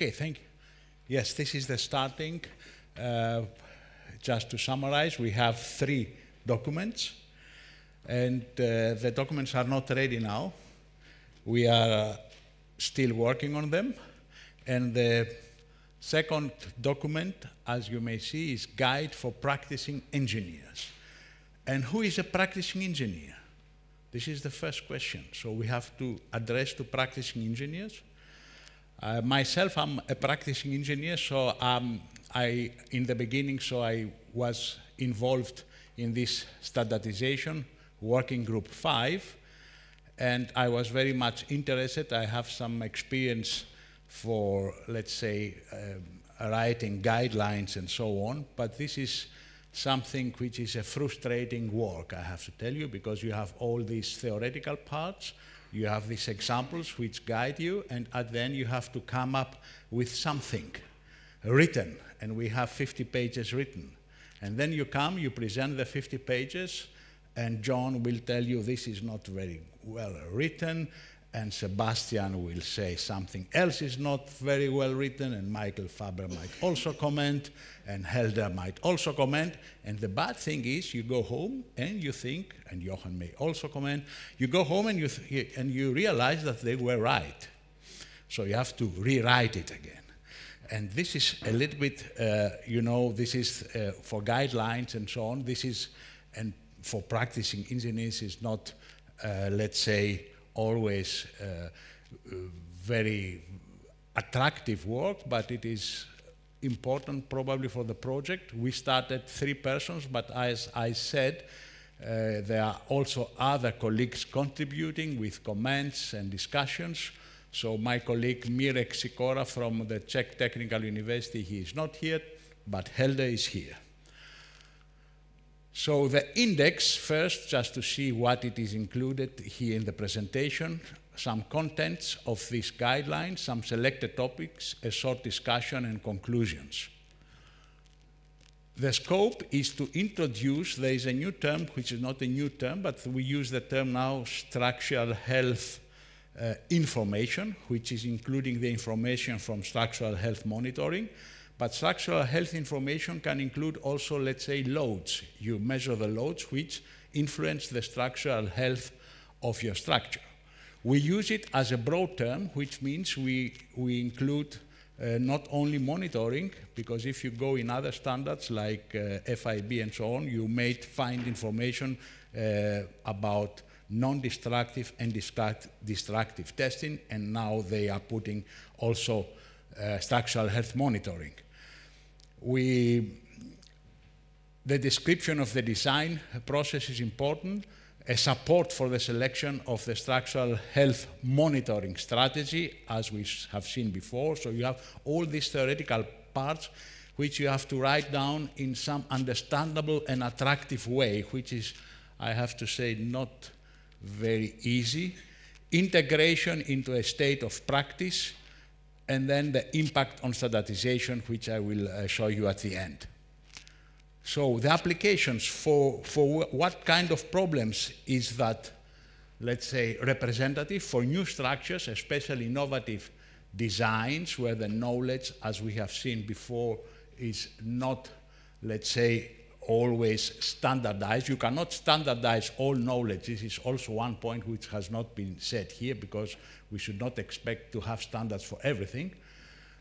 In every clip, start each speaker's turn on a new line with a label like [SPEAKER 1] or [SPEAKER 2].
[SPEAKER 1] Okay, thank you. Yes, this is the starting. Uh, just to summarize, we have three documents, and uh, the documents are not ready now. We are still working on them, and the second document, as you may see, is Guide for Practicing Engineers. And who is a practicing engineer? This is the first question. So we have to address to practicing engineers. Uh, myself, I'm a practicing engineer, so um, I, in the beginning, so I was involved in this standardization working group five, and I was very much interested. I have some experience for, let's say, um, writing guidelines and so on, but this is something which is a frustrating work, I have to tell you, because you have all these theoretical parts, you have these examples which guide you, and uh, at the end you have to come up with something written, and we have 50 pages written. And then you come, you present the 50 pages, and John will tell you this is not very well written, and Sebastian will say something else is not very well written, and Michael Faber might also comment, and Helder might also comment. And the bad thing is, you go home and you think, and Johan may also comment, you go home and you, and you realize that they were right. So you have to rewrite it again. And this is a little bit, uh, you know, this is uh, for guidelines and so on. This is, and for practicing engineers is not, uh, let's say, always uh, very attractive work, but it is important probably for the project. We started three persons, but as I said, uh, there are also other colleagues contributing with comments and discussions. So my colleague Mirek Sikora from the Czech Technical University, he is not here, but Helder is here. So the index first, just to see what it is included here in the presentation, some contents of these guidelines, some selected topics, a short discussion and conclusions. The scope is to introduce, there is a new term, which is not a new term, but we use the term now structural health uh, information, which is including the information from structural health monitoring, but structural health information can include also, let's say, loads. You measure the loads which influence the structural health of your structure. We use it as a broad term, which means we, we include uh, not only monitoring, because if you go in other standards like uh, FIB and so on, you may find information uh, about non-destructive and destructive testing, and now they are putting also uh, structural health monitoring we, the description of the design process is important, a support for the selection of the structural health monitoring strategy, as we have seen before. So you have all these theoretical parts which you have to write down in some understandable and attractive way, which is, I have to say, not very easy. Integration into a state of practice, and then the impact on standardization, which I will uh, show you at the end. So the applications for, for what kind of problems is that, let's say, representative for new structures, especially innovative designs where the knowledge, as we have seen before, is not, let's say, always standardized. You cannot standardize all knowledge. This is also one point which has not been said here because we should not expect to have standards for everything.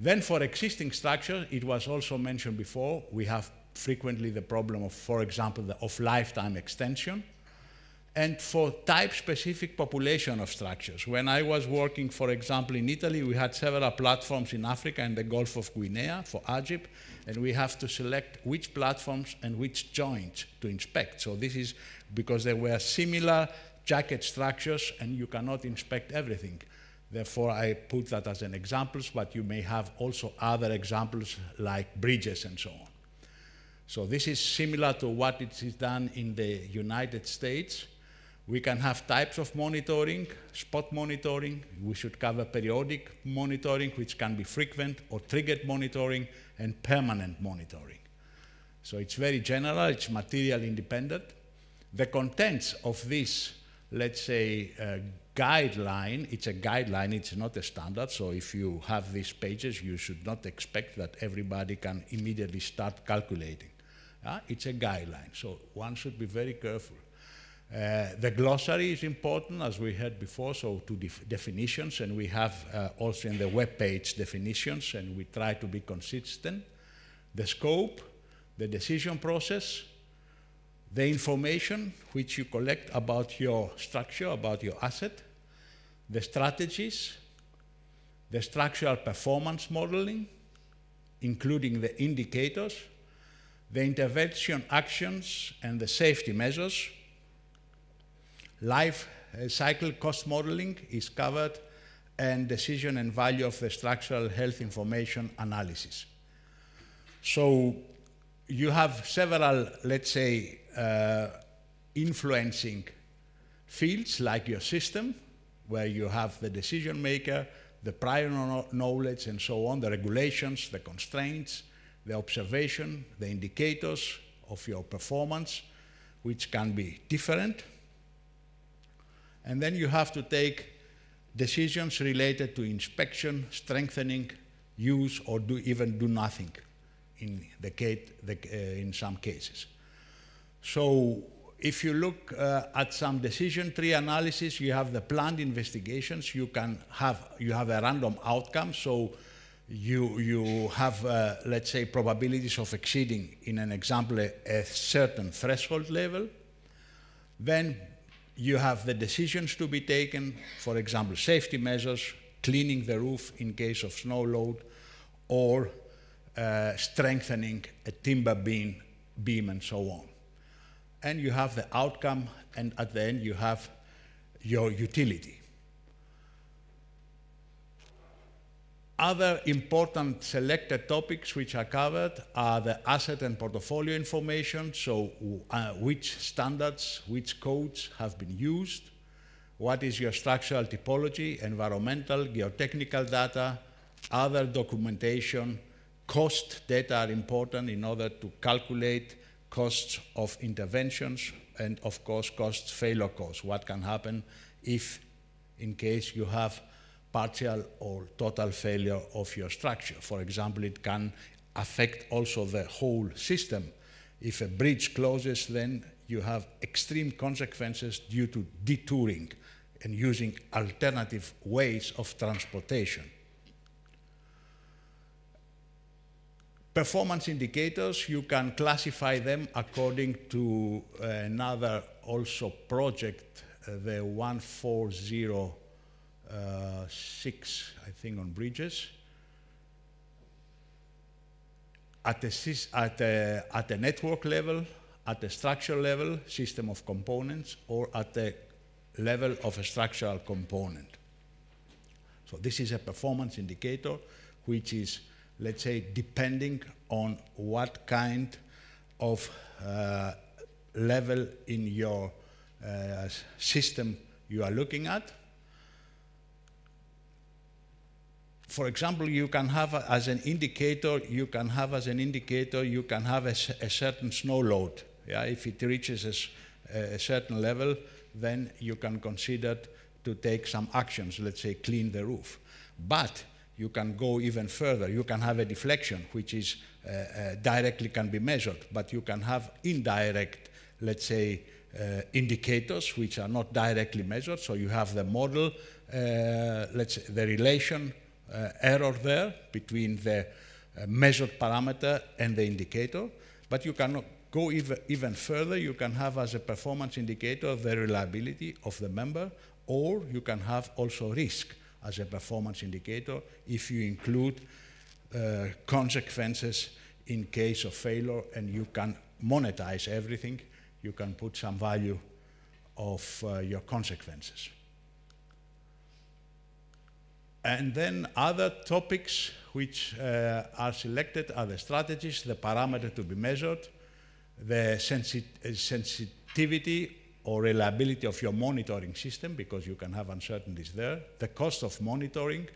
[SPEAKER 1] Then for existing structures, it was also mentioned before, we have frequently the problem of, for example, the, of lifetime extension. And for type-specific population of structures. When I was working, for example, in Italy, we had several platforms in Africa and the Gulf of Guinea for AGIP, and we have to select which platforms and which joints to inspect. So this is because there were similar jacket structures, and you cannot inspect everything. Therefore, I put that as an example, but you may have also other examples like bridges and so on. So this is similar to what it is done in the United States. We can have types of monitoring, spot monitoring. We should cover periodic monitoring, which can be frequent, or triggered monitoring, and permanent monitoring. So it's very general, it's material independent. The contents of this, let's say, uh, guideline, it's a guideline, it's not a standard. So if you have these pages, you should not expect that everybody can immediately start calculating. Uh, it's a guideline, so one should be very careful. Uh, the glossary is important, as we heard before, so to def definitions, and we have uh, also in the web page definitions, and we try to be consistent. The scope, the decision process, the information which you collect about your structure, about your asset, the strategies, the structural performance modeling, including the indicators, the intervention actions and the safety measures. Life cycle cost modeling is covered and decision and value of the structural health information analysis. So you have several, let's say, uh, influencing fields like your system, where you have the decision maker, the prior knowledge, and so on, the regulations, the constraints, the observation, the indicators of your performance, which can be different. And then you have to take decisions related to inspection, strengthening, use, or do even do nothing in, the, the uh, in some cases. So if you look uh, at some decision tree analysis, you have the planned investigations. You can have you have a random outcome. So you you have uh, let's say probabilities of exceeding, in an example, a, a certain threshold level. Then you have the decisions to be taken. For example, safety measures, cleaning the roof in case of snow load, or uh, strengthening a timber beam, beam and so on and you have the outcome, and at the end you have your utility. Other important selected topics which are covered are the asset and portfolio information, so uh, which standards, which codes have been used, what is your structural typology, environmental, geotechnical data, other documentation, cost data are important in order to calculate costs of interventions, and of course, costs, failure costs. What can happen if, in case you have partial or total failure of your structure? For example, it can affect also the whole system. If a bridge closes, then you have extreme consequences due to detouring and using alternative ways of transportation. Performance indicators, you can classify them according to another also project, uh, the 1406, uh, I think, on bridges. At a, at, a, at a network level, at a structure level, system of components, or at the level of a structural component. So this is a performance indicator which is let's say, depending on what kind of uh, level in your uh, system you are looking at. For example, you can have a, as an indicator, you can have as an indicator, you can have a, a certain snow load. Yeah? If it reaches a, a certain level, then you can consider to take some actions, let's say clean the roof. But you can go even further. You can have a deflection, which is uh, uh, directly can be measured, but you can have indirect, let's say, uh, indicators which are not directly measured. So you have the model, uh, let's say, the relation error there between the uh, measured parameter and the indicator. But you can go even, even further. You can have as a performance indicator the reliability of the member, or you can have also risk as a performance indicator if you include uh, consequences in case of failure and you can monetize everything, you can put some value of uh, your consequences. And then other topics which uh, are selected are the strategies, the parameter to be measured, the sensi sensitivity or reliability of your monitoring system because you can have uncertainties there, the cost of monitoring.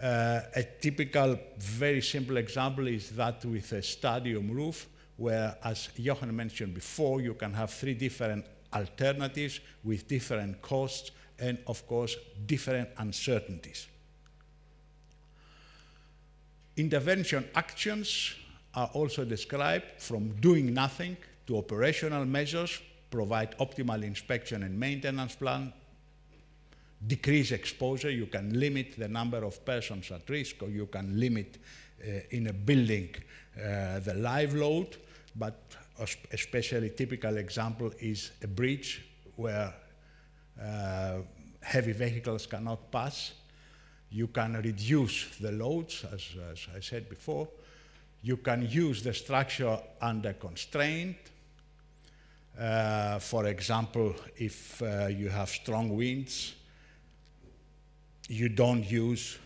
[SPEAKER 1] Uh, a typical, very simple example is that with a stadium roof, where, as Johan mentioned before, you can have three different alternatives with different costs and, of course, different uncertainties. Intervention actions are also described from doing nothing to operational measures, provide optimal inspection and maintenance plan, decrease exposure, you can limit the number of persons at risk, or you can limit uh, in a building uh, the live load, but especially typical example is a bridge where uh, heavy vehicles cannot pass. You can reduce the loads, as, as I said before. You can use the structure under constraint. Uh, for example, if uh, you have strong winds, you don't use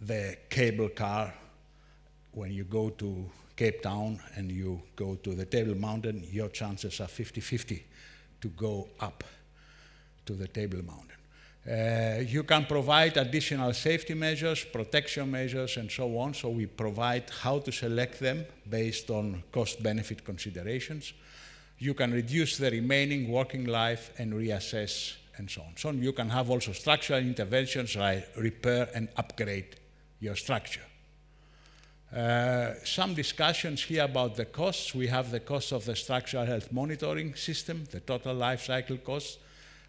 [SPEAKER 1] the cable car when you go to Cape Town and you go to the Table Mountain, your chances are 50 50 to go up to the Table Mountain. Uh, you can provide additional safety measures, protection measures, and so on. So we provide how to select them based on cost benefit considerations. You can reduce the remaining working life and reassess and so on. So you can have also structural interventions like repair and upgrade your structure. Uh, some discussions here about the costs. We have the cost of the structural health monitoring system, the total life cycle cost,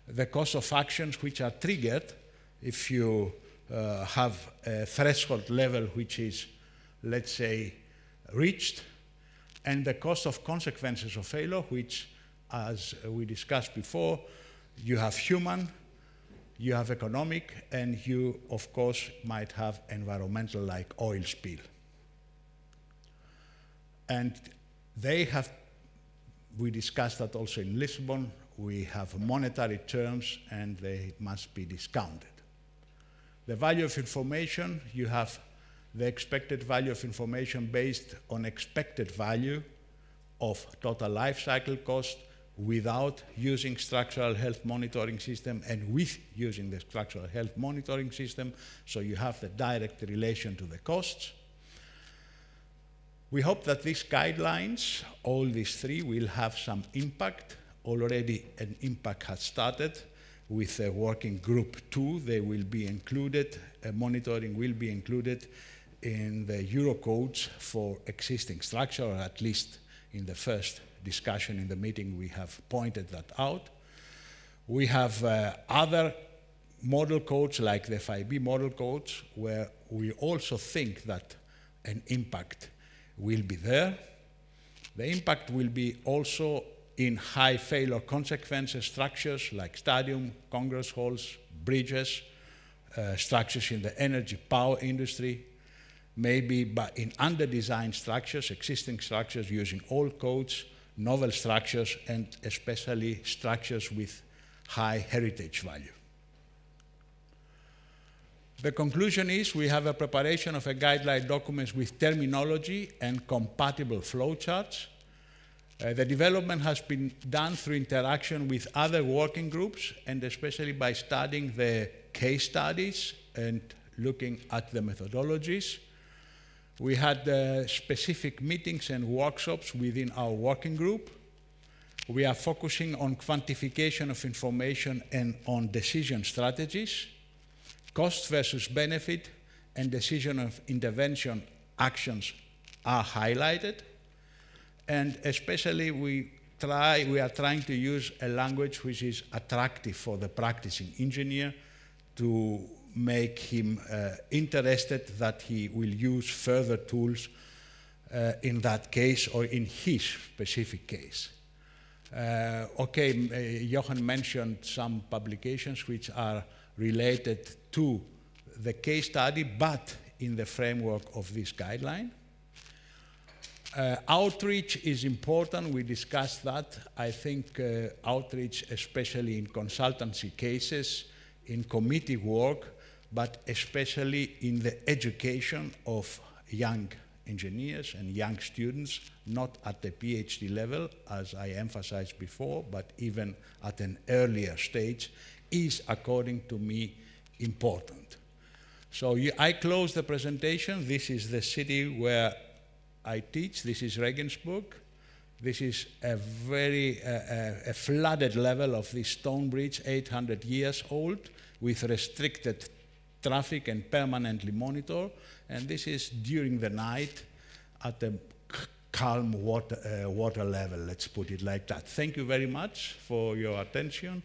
[SPEAKER 1] the cost of actions which are triggered if you uh, have a threshold level which is, let's say, reached, and the cost of consequences of failure, which, as we discussed before, you have human, you have economic, and you, of course, might have environmental like oil spill. And they have, we discussed that also in Lisbon, we have monetary terms and they must be discounted. The value of information, you have the expected value of information based on expected value of total life cycle cost without using structural health monitoring system and with using the structural health monitoring system, so you have the direct relation to the costs. We hope that these guidelines, all these three, will have some impact. Already an impact has started with a working group two. They will be included, monitoring will be included in the Eurocodes for existing structure, or at least in the first discussion in the meeting we have pointed that out. We have uh, other model codes like the FIB model codes where we also think that an impact will be there. The impact will be also in high failure consequences structures like stadium, congress halls, bridges, uh, structures in the energy power industry, maybe but in under-designed structures, existing structures using old codes, novel structures, and especially structures with high heritage value. The conclusion is we have a preparation of a guideline documents with terminology and compatible flowcharts. Uh, the development has been done through interaction with other working groups and especially by studying the case studies and looking at the methodologies. We had uh, specific meetings and workshops within our working group. We are focusing on quantification of information and on decision strategies cost versus benefit and decision of intervention actions are highlighted. And especially we try, we are trying to use a language which is attractive for the practicing engineer to make him uh, interested that he will use further tools uh, in that case or in his specific case. Uh, okay, uh, Johan mentioned some publications which are related to the case study, but in the framework of this guideline. Uh, outreach is important. We discussed that. I think uh, outreach, especially in consultancy cases, in committee work, but especially in the education of young engineers and young students, not at the PhD level, as I emphasized before, but even at an earlier stage, is, according to me, important. So I close the presentation. This is the city where I teach. This is Regensburg. This is a very uh, a flooded level of this stone bridge, 800 years old, with restricted traffic and permanently monitored. And this is during the night at a calm water, uh, water level, let's put it like that. Thank you very much for your attention.